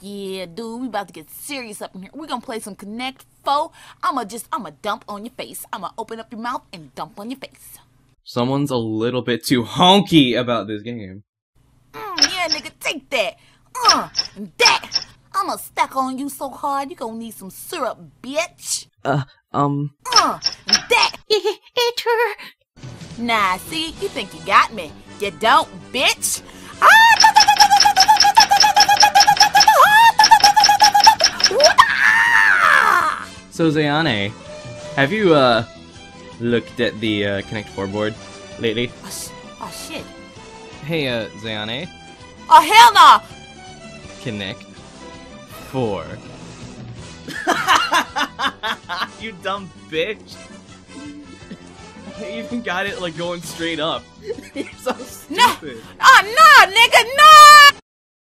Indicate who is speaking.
Speaker 1: Yeah, dude, we about to get serious up in here. we gonna play some Connect 4. I'ma just, I'ma dump on your face. I'ma open up your mouth and dump on your face.
Speaker 2: Someone's a little bit too honky about this game.
Speaker 1: Mm, yeah, nigga, take that. Uh, and that. I'ma stack on you so hard, you gonna need some syrup, bitch.
Speaker 2: Uh, um.
Speaker 1: Uh, and that. hurt. Nah, see, you think you got me. You don't, bitch.
Speaker 2: So, Zayane, have you, uh, looked at the, uh, Connect 4 board lately?
Speaker 1: Oh, sh oh shit.
Speaker 2: Hey, uh, Zayane?
Speaker 1: Oh, hell no!
Speaker 2: Connect 4. you dumb bitch! You even got it, like, going straight up. You're so stupid.
Speaker 1: No! Oh, no, nigga, no!